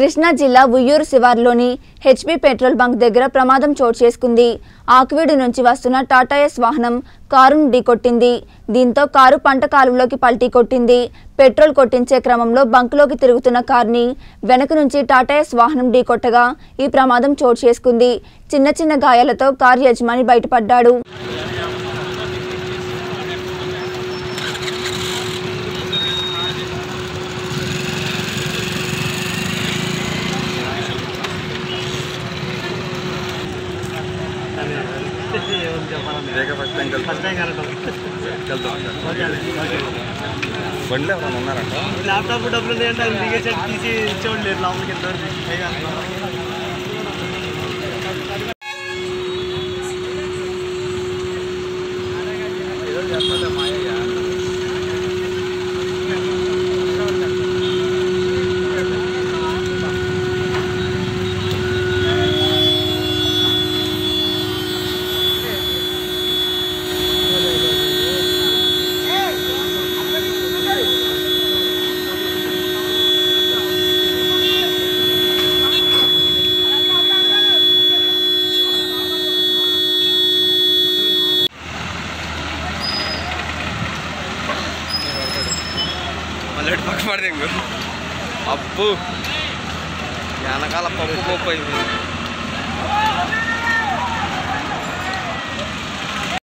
కృష్ణా జిల్లా ఉయ్యూరు శివార్లోని HP petrol bunk దగ్గర ప్రమాదం చోటు చేసుకుంది. ఆకువీడు నుంచి వస్తున్న టాటాఎస్ వాహనం కారును ఢీకొట్టింది. దీంతో కారు పంట కాలువలోకి పల్టీ కొట్టింది. పెట్రోల్ కొట్టించే క్రమంలో బంకులోకి తిరుగుతున్న కారుని వెనక నుంచి టాటాఎస్ వాహనం ఢీకొట్టగా ఈ ప్రమాదం చోటు చేసుకుంది. చిన్న చిన్న గాయాలతో కారు యజమాని బయటపడ్డాడు. ఫస్ట్ టైం కలుద్దాం ఎవరైనా ఉన్నారంట? ల్యాప్టాప్ డబ్బులు ఉన్నాయంటే అది దిగేసాడు తీసి ఇచ్చేవాడు లేదు లోపలికి వెళ్తాడు ఏదో మళ్ళీ పక్క పడితే ఇంకో. అప్పు వెనకాల పప్పు పప్పు అయిపోయింది.